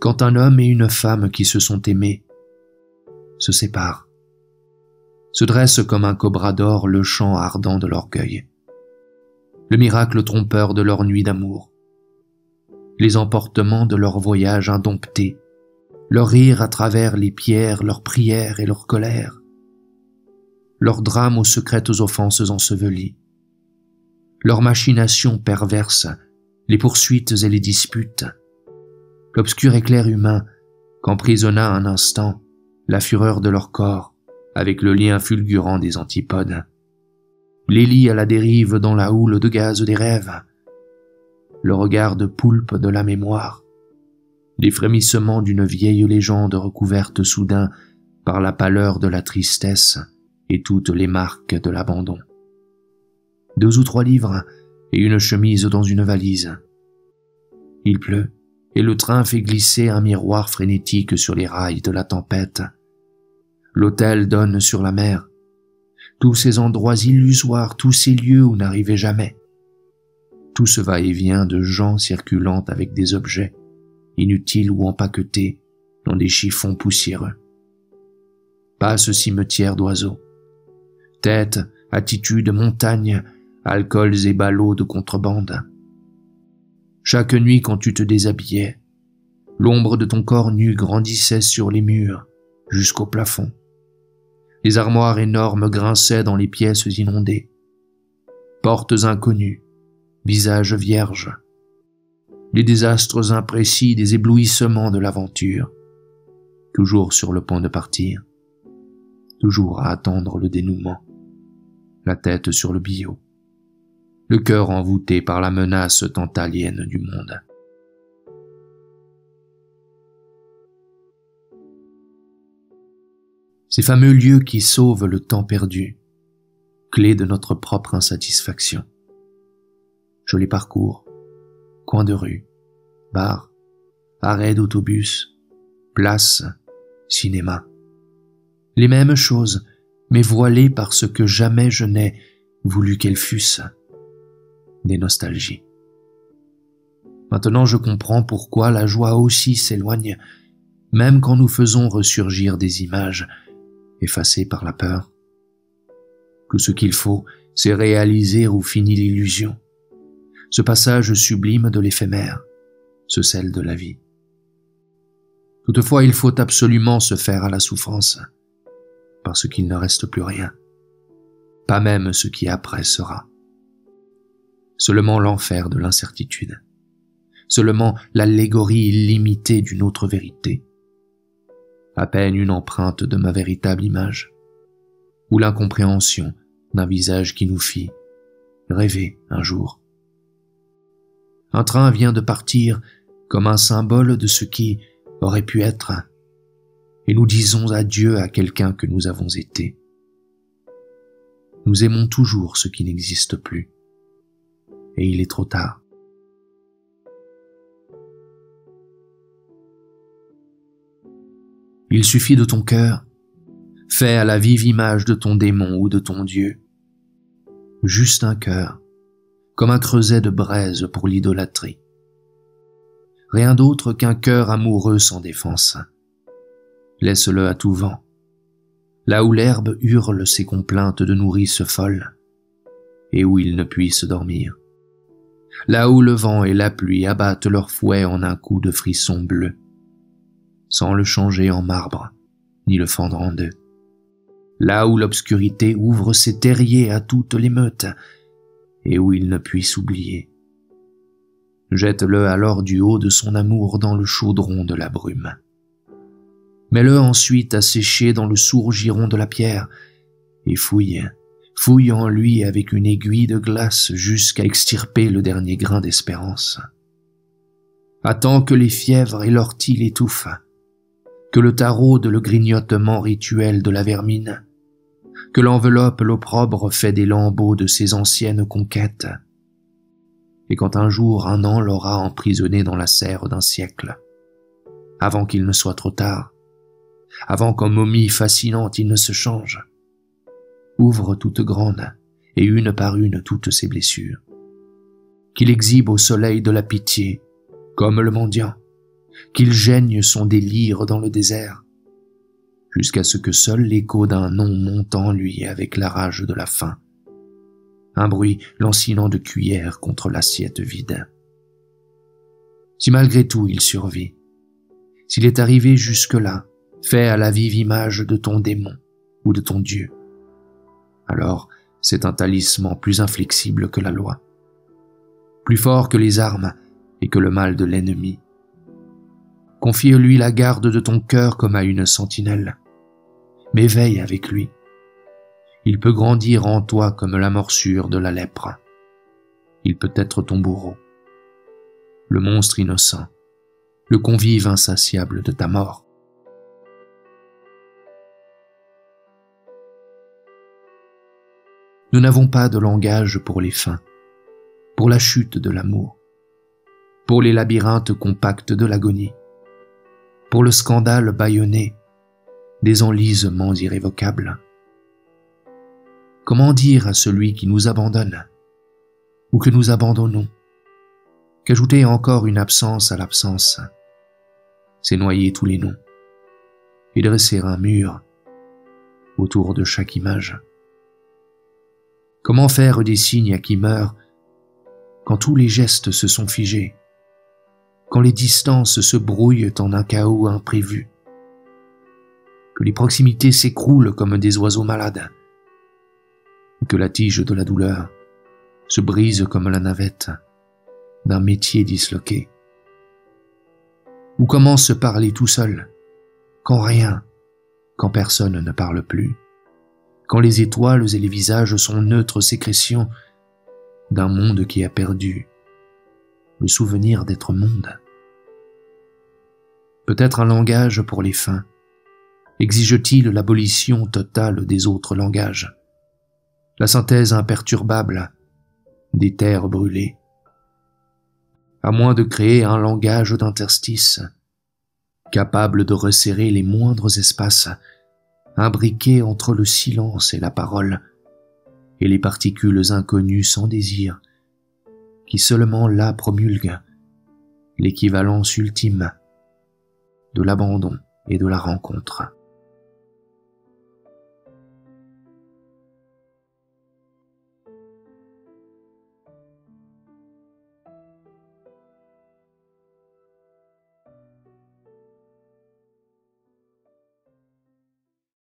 quand un homme et une femme qui se sont aimés se séparent, se dresse comme un cobra d'or le chant ardent de l'orgueil, le miracle trompeur de leur nuit d'amour, les emportements de leur voyage indompté, leur rire à travers les pierres, leurs prières et leur colère, leur drame aux secrètes offenses ensevelies, leurs machinations perverses, les poursuites et les disputes, l'obscur éclair humain qu'emprisonna un instant la fureur de leur corps avec le lien fulgurant des antipodes, les lits à la dérive dans la houle de gaz des rêves, le regard de poulpe de la mémoire, les frémissements d'une vieille légende recouverte soudain par la pâleur de la tristesse et toutes les marques de l'abandon. Deux ou trois livres et une chemise dans une valise. Il pleut, et le train fait glisser un miroir frénétique sur les rails de la tempête. L'hôtel donne sur la mer. Tous ces endroits illusoires, tous ces lieux où n'arrivait jamais tout ce va-et-vient de gens circulant avec des objets, inutiles ou empaquetés, dans des chiffons poussiéreux. Pas ce cimetière d'oiseaux. Tête, attitude, montagne, alcools et ballots de contrebande. Chaque nuit quand tu te déshabillais, l'ombre de ton corps nu grandissait sur les murs, jusqu'au plafond. Les armoires énormes grinçaient dans les pièces inondées. Portes inconnues, visage vierge. Les désastres imprécis des éblouissements de l'aventure, toujours sur le point de partir, toujours à attendre le dénouement, la tête sur le billot, le cœur envoûté par la menace tantalienne du monde. Ces fameux lieux qui sauvent le temps perdu, clé de notre propre insatisfaction. Je les parcours. Coin de rue, bar, arrêt d'autobus, place, cinéma. Les mêmes choses, mais voilées par ce que jamais je n'ai voulu qu'elles fussent. Des nostalgies. Maintenant je comprends pourquoi la joie aussi s'éloigne, même quand nous faisons ressurgir des images effacées par la peur. Tout ce qu'il faut, c'est réaliser où finit l'illusion ce passage sublime de l'éphémère, ce sel de la vie. Toutefois, il faut absolument se faire à la souffrance, parce qu'il ne reste plus rien, pas même ce qui après sera. Seulement l'enfer de l'incertitude, seulement l'allégorie illimitée d'une autre vérité, à peine une empreinte de ma véritable image, ou l'incompréhension d'un visage qui nous fit rêver un jour un train vient de partir comme un symbole de ce qui aurait pu être, et nous disons adieu à quelqu'un que nous avons été. Nous aimons toujours ce qui n'existe plus, et il est trop tard. Il suffit de ton cœur, fait à la vive image de ton démon ou de ton Dieu, juste un cœur, comme un creuset de braise pour l'idolâtrie. Rien d'autre qu'un cœur amoureux sans défense. Laisse-le à tout vent. Là où l'herbe hurle ses complaintes de nourrice folle, et où il ne puisse dormir. Là où le vent et la pluie abattent leur fouet en un coup de frisson bleu, sans le changer en marbre, ni le fendre en deux. Là où l'obscurité ouvre ses terriers à toute l'émeute, et où il ne puisse oublier. Jette-le alors du haut de son amour dans le chaudron de la brume. Mets-le ensuite à sécher dans le sourd giron de la pierre, et fouille, fouille en lui avec une aiguille de glace jusqu'à extirper le dernier grain d'espérance. Attends que les fièvres et l'ortie l'étouffent, que le taraude le grignotement rituel de la vermine, que l'enveloppe l'opprobre fait des lambeaux de ses anciennes conquêtes. Et quand un jour un an l'aura emprisonné dans la serre d'un siècle, avant qu'il ne soit trop tard, avant qu'en momie fascinante il ne se change, ouvre toute grande et une par une toutes ses blessures, qu'il exhibe au soleil de la pitié, comme le mendiant, qu'il gêne son délire dans le désert, jusqu'à ce que seul l'écho d'un nom montant lui avec la rage de la faim, un bruit lancinant de cuillère contre l'assiette vide. Si malgré tout il survit, s'il est arrivé jusque-là, fait à la vive image de ton démon ou de ton Dieu, alors c'est un talisman plus inflexible que la loi, plus fort que les armes et que le mal de l'ennemi. Confie-lui la garde de ton cœur comme à une sentinelle, mais veille avec lui. Il peut grandir en toi comme la morsure de la lèpre. Il peut être ton bourreau, le monstre innocent, le convive insatiable de ta mort. Nous n'avons pas de langage pour les fins, pour la chute de l'amour, pour les labyrinthes compacts de l'agonie, pour le scandale bâillonné des enlisements irrévocables. Comment dire à celui qui nous abandonne, ou que nous abandonnons, qu'ajouter encore une absence à l'absence, c'est noyer tous les noms, et dresser un mur autour de chaque image? Comment faire des signes à qui meurt quand tous les gestes se sont figés, quand les distances se brouillent en un chaos imprévu, que les proximités s'écroulent comme des oiseaux malades, que la tige de la douleur se brise comme la navette d'un métier disloqué? Ou comment se parler tout seul, quand rien, quand personne ne parle plus? Quand les étoiles et les visages sont neutres sécrétions d'un monde qui a perdu le souvenir d'être monde. Peut-être un langage pour les fins. Exige-t-il l'abolition totale des autres langages, la synthèse imperturbable des terres brûlées, à moins de créer un langage d'interstice, capable de resserrer les moindres espaces imbriqué entre le silence et la parole, et les particules inconnues sans désir, qui seulement là promulguent l'équivalence ultime de l'abandon et de la rencontre.